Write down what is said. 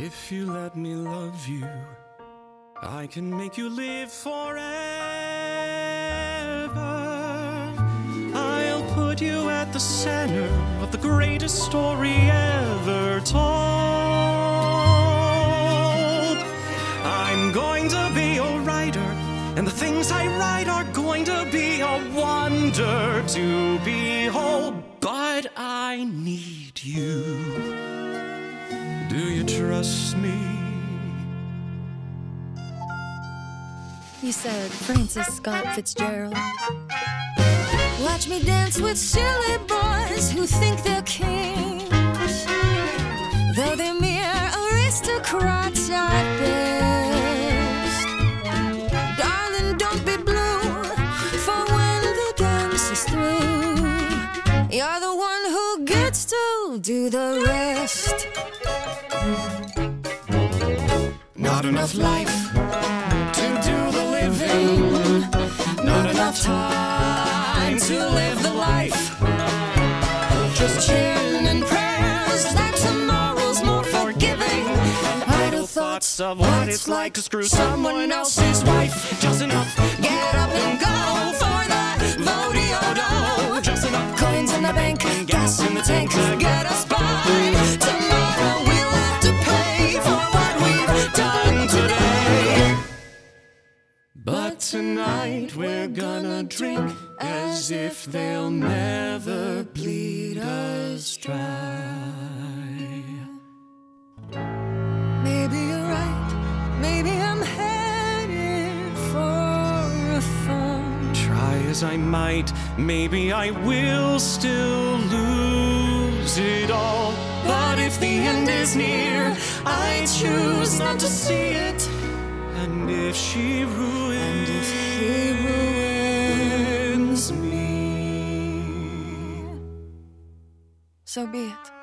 If you let me love you, I can make you live forever. I'll put you at the center of the greatest story ever told. I'm going to be a writer, and the things I write are going to be a wonder to behold. But I need you. Trust me? You said Francis Scott Fitzgerald. Watch me dance with silly boys who think they're kings. Do the rest. Not enough life to do the living. Not enough time to live the life. Just cheering and prayers that tomorrow's more forgiving. Idle thoughts of what it's like to screw someone else's wife. Just enough. Get up and go for the rodeo. Just enough. Coins in the bank, gas in the tank gonna drink as if they'll never bleed us dry. Maybe you're right. Maybe I'm headed for a fall. Try as I might, maybe I will still lose it all. But if the end is near, I choose not to see it. And if she ruins, and if ruins So be it.